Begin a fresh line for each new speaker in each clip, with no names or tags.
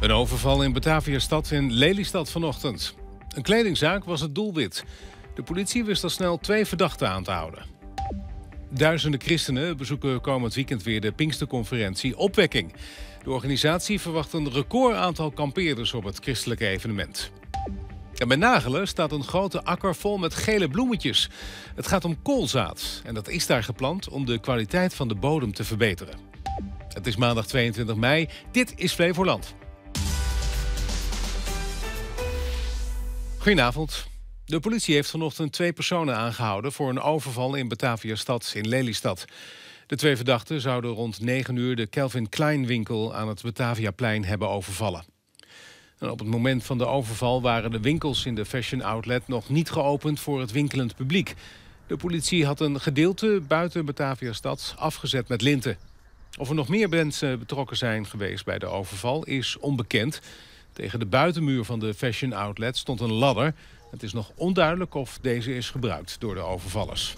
Een overval in Bataviastad in Lelystad vanochtend. Een kledingzaak was het doelwit. De politie wist al snel twee verdachten aan te houden. Duizenden christenen bezoeken komend weekend weer de Pinksterconferentie Opwekking. De organisatie verwacht een record aantal kampeerders op het christelijke evenement. En bij Nagelen staat een grote akker vol met gele bloemetjes. Het gaat om koolzaad en dat is daar geplant om de kwaliteit van de bodem te verbeteren. Het is maandag 22 mei. Dit is Flevoland. Goedenavond. De politie heeft vanochtend twee personen aangehouden voor een overval in Bataviastad in Lelystad. De twee verdachten zouden rond 9 uur de Kelvin Klein winkel aan het Bataviaplein hebben overvallen. En op het moment van de overval waren de winkels in de fashion outlet nog niet geopend voor het winkelend publiek. De politie had een gedeelte buiten Bataviastad afgezet met linten. Of er nog meer mensen betrokken zijn geweest bij de overval is onbekend. Tegen de buitenmuur van de fashion outlet stond een ladder. Het is nog onduidelijk of deze is gebruikt door de overvallers.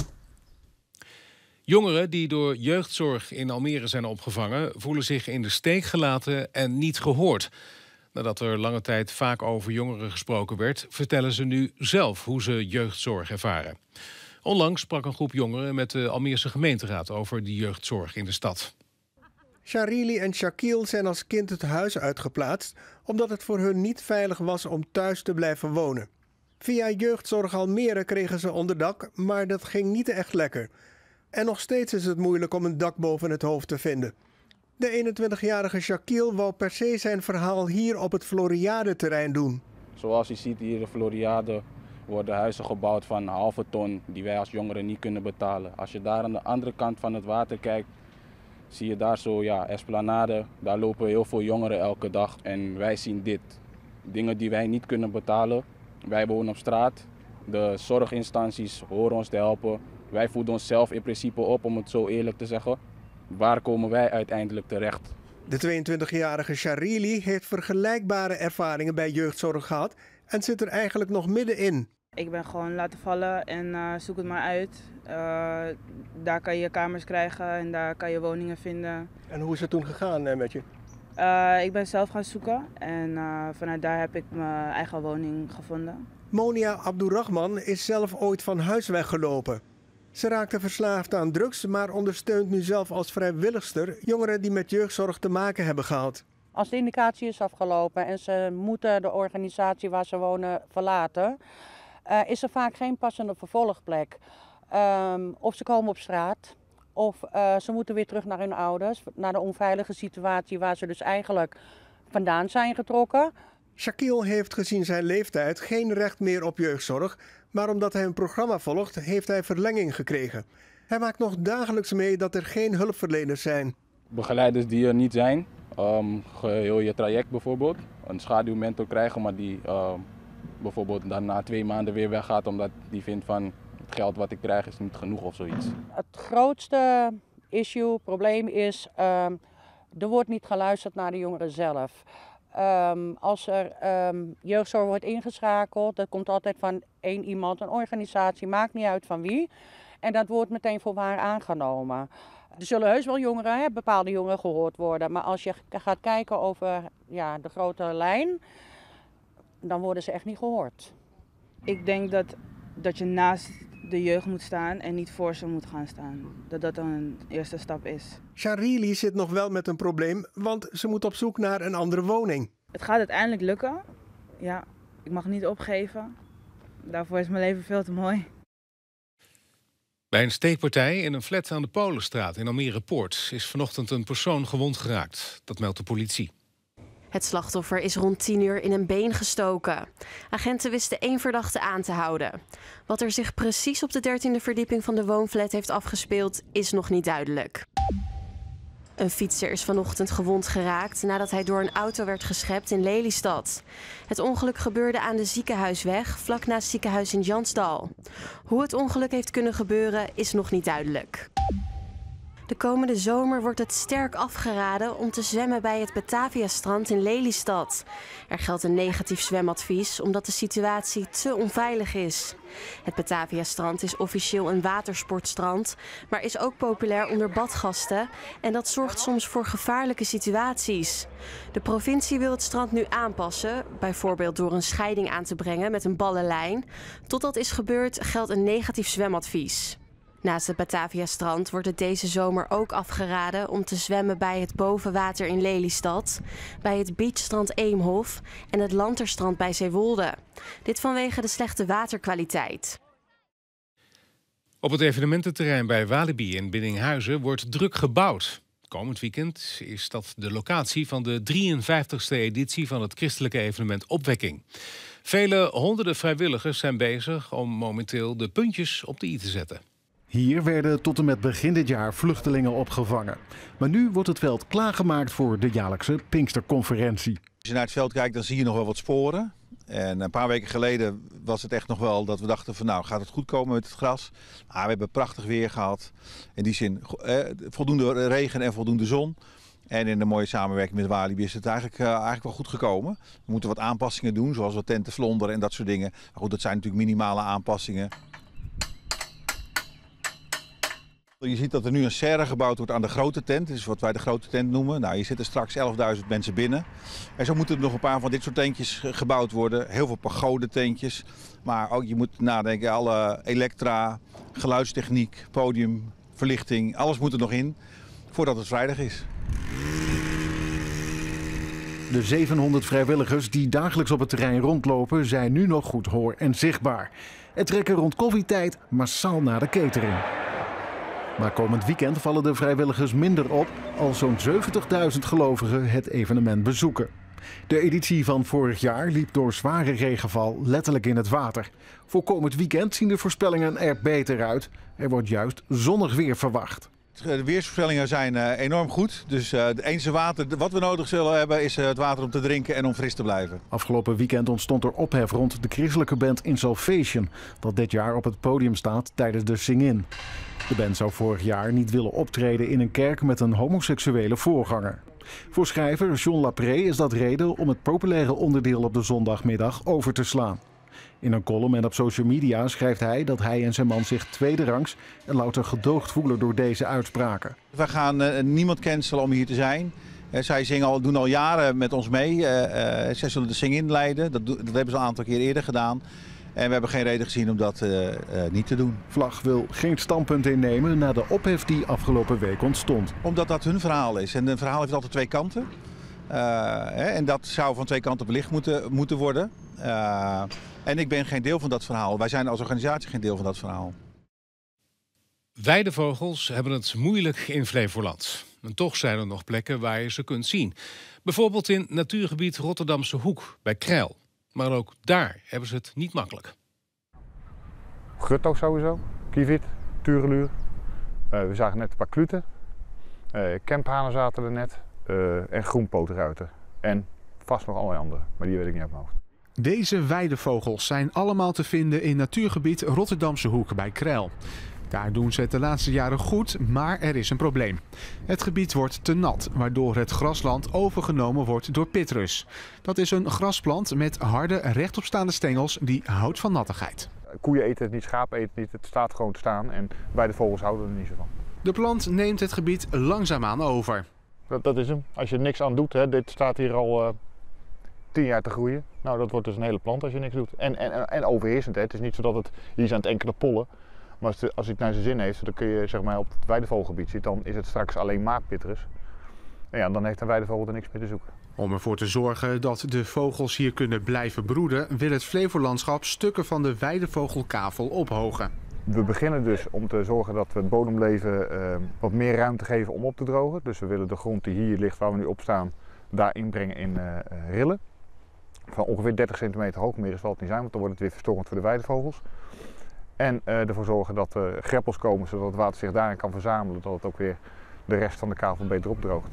Jongeren die door jeugdzorg in Almere zijn opgevangen... voelen zich in de steek gelaten en niet gehoord. Nadat er lange tijd vaak over jongeren gesproken werd... vertellen ze nu zelf hoe ze jeugdzorg ervaren. Onlangs sprak een groep jongeren met de Almeerse gemeenteraad... over de jeugdzorg in de stad.
Sharili en Shaquille zijn als kind het huis uitgeplaatst omdat het voor hun niet veilig was om thuis te blijven wonen. Via jeugdzorg Almere kregen ze onderdak, maar dat ging niet echt lekker. En nog steeds is het moeilijk om een dak boven het hoofd te vinden. De 21-jarige Shaquille wou per se zijn verhaal hier op het Floriade-terrein doen.
Zoals je ziet hier in Floriade worden huizen gebouwd van een halve ton die wij als jongeren niet kunnen betalen. Als je daar aan de andere kant van het water kijkt, zie je daar zo, ja, Esplanade. Daar lopen heel veel jongeren elke dag en wij zien dit. Dingen die wij niet kunnen betalen. Wij wonen op straat. De zorginstanties horen ons te helpen. Wij voeden onszelf in principe op, om het zo eerlijk te zeggen. Waar komen wij uiteindelijk terecht?
De 22-jarige Sharili heeft vergelijkbare ervaringen bij jeugdzorg gehad en zit er eigenlijk nog middenin.
Ik ben gewoon laten vallen en uh, zoek het maar uit. Uh, daar kan je kamers krijgen en daar kan je woningen vinden.
En hoe is het toen gegaan uh, met je?
ik ben zelf gaan zoeken en vanuit daar heb ik mijn eigen woning gevonden.
Monia Abdurrahman is zelf ooit van huis weggelopen. Ze raakte verslaafd aan drugs, maar ondersteunt nu zelf als vrijwilligster jongeren die met jeugdzorg te maken hebben gehad.
Als de indicatie is afgelopen en ze moeten de organisatie waar ze wonen verlaten, uh, is er vaak geen passende vervolgplek. Um, of ze komen op straat, of uh, ze moeten weer terug naar hun ouders, naar de onveilige situatie waar ze dus eigenlijk vandaan zijn getrokken.
Shaquille heeft gezien zijn leeftijd geen recht meer op jeugdzorg, maar omdat hij een programma volgt, heeft hij verlenging gekregen. Hij maakt nog dagelijks mee dat er geen hulpverleners zijn.
Begeleiders die er niet zijn, um, heel je traject bijvoorbeeld, een schaduwmentor krijgen, maar die uh, bijvoorbeeld dan na twee maanden weer weggaat omdat die vindt van geld wat ik krijg is niet genoeg of zoiets.
Het grootste issue, probleem is, um, er wordt niet geluisterd naar de jongeren zelf. Um, als er um, jeugdzorg wordt ingeschakeld, dat komt altijd van één iemand, een organisatie, maakt niet uit van wie. En dat wordt meteen voor waar aangenomen. Er zullen heus wel jongeren, hè, bepaalde jongeren gehoord worden. Maar als je gaat kijken over ja, de grote lijn, dan worden ze echt niet gehoord.
Ik denk dat, dat je naast de jeugd moet staan en niet voor ze moet gaan staan. Dat dat dan een eerste stap is.
Sharili zit nog wel met een probleem, want ze moet op zoek naar een andere woning.
Het gaat uiteindelijk lukken. Ja, ik mag niet opgeven. Daarvoor is mijn leven veel te mooi.
Bij een steekpartij in een flat aan de Polenstraat in Almere Poort is vanochtend een persoon gewond geraakt. Dat meldt de politie.
Het slachtoffer is rond 10 uur in een been gestoken. Agenten wisten één verdachte aan te houden. Wat er zich precies op de 13e verdieping van de woonflat heeft afgespeeld, is nog niet duidelijk. Een fietser is vanochtend gewond geraakt nadat hij door een auto werd geschept in Lelystad. Het ongeluk gebeurde aan de ziekenhuisweg, vlak naast het ziekenhuis in Jansdal. Hoe het ongeluk heeft kunnen gebeuren is nog niet duidelijk. De komende zomer wordt het sterk afgeraden om te zwemmen bij het Batavia-strand in Lelystad. Er geldt een negatief zwemadvies omdat de situatie te onveilig is. Het Batavia-strand is officieel een watersportstrand, maar is ook populair onder badgasten en dat zorgt soms voor gevaarlijke situaties. De provincie wil het strand nu aanpassen, bijvoorbeeld door een scheiding aan te brengen met een ballenlijn. Tot dat is gebeurd geldt een negatief zwemadvies. Naast het Batavia-strand wordt het deze zomer ook afgeraden om te zwemmen bij het bovenwater in Lelystad, bij het beachstrand Eemhof en het Lanterstrand bij Zeewolde. Dit vanwege de slechte waterkwaliteit.
Op het evenemententerrein bij Walibi in Biddinghuizen wordt druk gebouwd. Komend weekend is dat de locatie van de 53ste editie van het christelijke evenement Opwekking. Vele honderden vrijwilligers zijn bezig om momenteel de puntjes op de i te zetten.
Hier werden tot en met begin dit jaar vluchtelingen opgevangen. Maar nu wordt het veld klaargemaakt voor de jaarlijkse Pinksterconferentie.
Als je naar het veld kijkt, dan zie je nog wel wat sporen. En een paar weken geleden was het echt nog wel dat we dachten van nou gaat het goed komen met het gras. Maar we hebben prachtig weer gehad. In die zin eh, voldoende regen en voldoende zon. En in de mooie samenwerking met Walibi is het eigenlijk, uh, eigenlijk wel goed gekomen. We moeten wat aanpassingen doen, zoals wat tenten vlonderen en dat soort dingen. Maar goed, dat zijn natuurlijk minimale aanpassingen. Je ziet dat er nu een serre gebouwd wordt aan de grote tent. Dat is wat wij de grote tent noemen. Nou, hier zitten straks 11.000 mensen binnen. En zo moeten er nog een paar van dit soort tentjes gebouwd worden. Heel veel pagode tentjes. Maar ook je moet nadenken, alle elektra, geluidstechniek, podium, verlichting. Alles moet er nog in voordat het vrijdag is.
De 700 vrijwilligers die dagelijks op het terrein rondlopen zijn nu nog goed hoor en zichtbaar. Het trekken rond koffietijd massaal naar de catering. Maar komend weekend vallen de vrijwilligers minder op als zo'n 70.000 gelovigen het evenement bezoeken. De editie van vorig jaar liep door zware regenval letterlijk in het water. Voor komend weekend zien de voorspellingen er beter uit. Er wordt juist zonnig weer verwacht.
De weersvoorspellingen zijn uh, enorm goed. Dus uh, het enige water wat we nodig zullen hebben is uh, het water om te drinken en om fris te blijven.
Afgelopen weekend ontstond er ophef rond de christelijke band In Salvation, dat dit jaar op het podium staat tijdens de Sing-In. De band zou vorig jaar niet willen optreden in een kerk met een homoseksuele voorganger. Voor schrijver John Lapré is dat reden om het populaire onderdeel op de zondagmiddag over te slaan. In een column en op social media schrijft hij dat hij en zijn man zich tweederangs en louter gedoogd voelen door deze uitspraken.
We gaan uh, niemand cancelen om hier te zijn. Uh, zij zingen al, doen al jaren met ons mee. Uh, zij zullen de zing inleiden. Dat, dat, hebben ze al een aantal keer eerder gedaan. En we hebben geen reden gezien om dat niet te doen.
Vlag wil geen standpunt innemen na de ophef die afgelopen week ontstond.
Omdat dat hun verhaal is. En een verhaal heeft altijd twee kanten. Hè, en dat zou van twee kanten belicht moeten, moeten worden. En ik ben geen deel van dat verhaal. Wij zijn als organisatie geen deel van dat verhaal.
Weidevogels hebben het moeilijk in Flevoland. En toch zijn er nog plekken waar je ze kunt zien. Bijvoorbeeld in natuurgebied Rotterdamse Hoek bij Krijl. Maar ook daar hebben ze het niet makkelijk.
Grutto sowieso, kievit, tureluur. Uh, we zagen net een paar kluten. Uh, kemphanen zaten er net. Uh, en groenpotenruiten. En vast nog allerlei andere, maar die weet ik niet uit mijn hoofd.
Deze weidevogels zijn allemaal te vinden in natuurgebied Rotterdamse Hoek bij Krijl. Daar doen ze het de laatste jaren goed, maar er is een probleem. Het gebied wordt te nat, waardoor het grasland overgenomen wordt door pitrus. Dat is een grasplant met harde, rechtopstaande stengels die houdt van nattigheid.
Koeien eten het niet, schapen eten het niet, het staat gewoon te staan en weidevogels houden er niet zo van.
De plant neemt het gebied langzaamaan over.
Dat, dat is hem. Als je niks aan doet, hè, dit staat hier al... Uh tien jaar te groeien. Nou, dat wordt dus een hele plant als je niks doet. En, en, en overheersend. Hè. Het is niet zo dat het hier zijn het enkele pollen. Maar als, het, als het naar zijn zin heeft, dan kun je zeg maar op het weidevogelgebied ziet, dan is het straks alleen maar pitterus. En ja, dan heeft een weidevogel er niks meer te zoeken.
Om ervoor te zorgen dat de vogels hier kunnen blijven broeden, wil het Flevolandschap stukken van de weidevogelkavel ophogen.
We beginnen dus om te zorgen dat we het bodemleven uh, wat meer ruimte geven om op te drogen. Dus we willen de grond die hier ligt, waar we nu op staan, daar inbrengen in uh, rillen van ongeveer 30 centimeter hoog. Meer zal het niet zijn, want dan wordt het weer verstorend voor de weidevogels. En uh, ervoor zorgen dat er greppels komen, zodat het water zich daarin kan verzamelen, dat het ook weer de rest van de kavel beter opdroogt.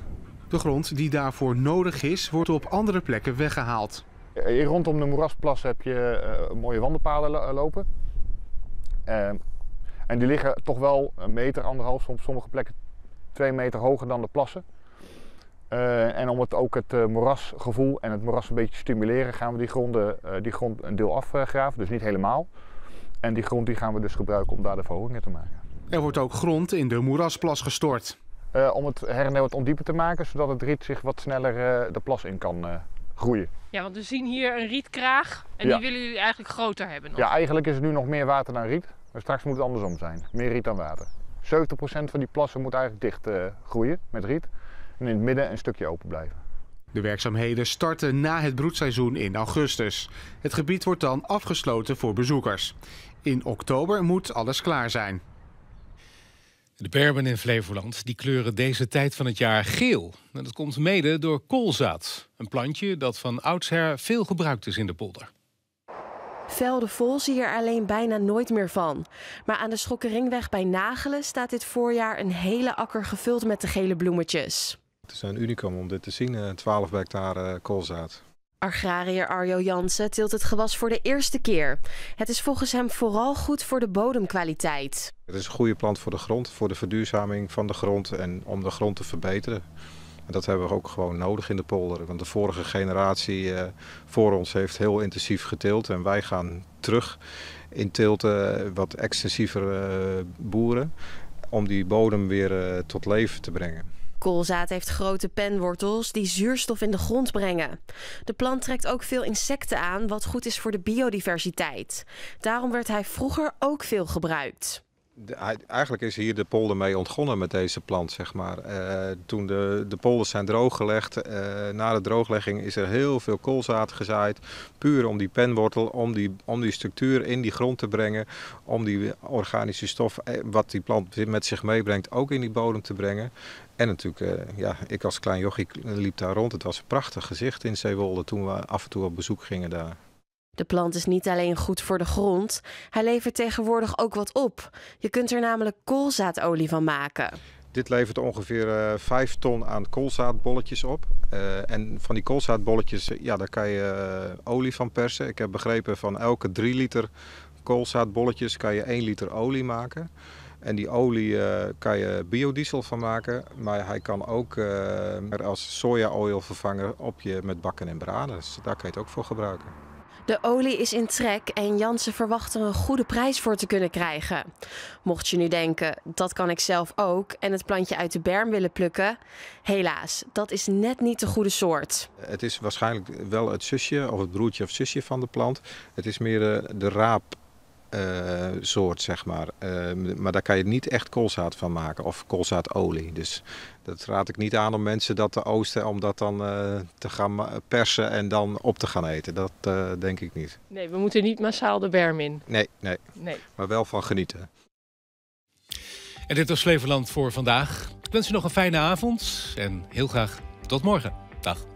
De grond die daarvoor nodig is, wordt op andere plekken weggehaald.
Hier rondom de moerasplas heb je uh, mooie wandelpaden lopen. Uh, en die liggen toch wel een meter, anderhalf, op sommige plekken twee meter hoger dan de plassen. Uh, en om het ook het uh, moerasgevoel en het moeras een beetje te stimuleren, gaan we die, gronden, uh, die grond een deel afgraven, dus niet helemaal. En die grond die gaan we dus gebruiken om daar de verhogingen te maken.
Er wordt ook grond in de moerasplas gestort.
om het her en wat ondieper te maken, zodat het riet zich wat sneller de plas in kan groeien.
Ja, want we zien hier een rietkraag en ja. die willen jullie eigenlijk groter hebben. Nog.
Ja, eigenlijk is er nu nog meer water dan riet. Maar straks moet het andersom zijn. Meer riet dan water. 70% van die plassen moet eigenlijk dicht groeien met riet en in het midden een stukje open blijven.
De werkzaamheden starten na het broedseizoen in augustus. Het gebied wordt dan afgesloten voor bezoekers. In oktober moet alles klaar zijn.
De berben in Flevoland die kleuren deze tijd van het jaar geel. En dat komt mede door koolzaad. Een plantje dat van oudsher veel gebruikt is in de polder.
Velden vol zie je er alleen bijna nooit meer van. Maar aan de Schokkeringweg bij Nagelen staat dit voorjaar een hele akker gevuld met de gele bloemetjes.
Het is een unicum om dit te zien, 12 hectare koolzaad.
Agrariër Arjo Jansen tilt het gewas voor de eerste keer. Het is volgens hem vooral goed voor de bodemkwaliteit.
Het is een goede plant voor de grond, voor de verduurzaming van de grond en om de grond te verbeteren. En dat hebben we ook gewoon nodig in de polder. Want de vorige generatie uh, voor ons heeft heel intensief geteeld. En wij gaan terug in teelten wat extensiever boeren. Om die bodem weer tot leven te brengen.
Koolzaad heeft grote penwortels die zuurstof in de grond brengen. De plant trekt ook veel insecten aan, wat goed is voor de biodiversiteit. Daarom werd hij vroeger ook veel gebruikt.
Eigenlijk is hier de polder mee ontgonnen met deze plant, zeg maar. Uh, toen de, de polders zijn drooggelegd, uh, na de drooglegging is er heel veel koolzaad gezaaid. Puur om die penwortel, om die, om die structuur in die grond te brengen. Om die organische stof, eh, wat die plant met zich meebrengt, ook in die bodem te brengen. En natuurlijk, ja, ik als klein jochie liep daar rond. Het was een prachtig gezicht in Zeewolde toen we af en toe op bezoek gingen daar.
De plant is niet alleen goed voor de grond, hij levert tegenwoordig ook wat op. Je kunt er namelijk koolzaadolie van maken.
Dit levert ongeveer uh, 5 ton aan koolzaadbolletjes op. Uh, en van die koolzaadbolletjes, ja, daar kan je olie van persen. Ik heb begrepen van elke 3 liter koolzaadbolletjes kan je 1 liter olie maken. En die olie kan je biodiesel van maken, maar hij kan ook uh, als sojaolie vervangen op je met bakken en braden. Dus daar kan je het ook voor gebruiken.
De olie is in trek en Jansen verwacht er een goede prijs voor te kunnen krijgen. Mocht je nu denken, dat kan ik zelf ook en het plantje uit de berm willen plukken, helaas, dat is net niet de goede soort.
Het is waarschijnlijk wel het zusje of het broertje of zusje van de plant. Het is meer de, de raap soort, zeg maar. Uh, maar daar kan je niet echt koolzaad van maken of koolzaadolie. Dus dat raad ik niet aan om mensen dat te oosten om dat dan uh, te gaan persen en dan op te gaan eten. Dat denk ik niet.
Nee, we moeten niet massaal de berm in.
Nee, nee. nee. Maar wel van genieten.
En dit was Flevoland voor vandaag. Ik wens u nog een fijne avond en heel graag tot morgen. Dag.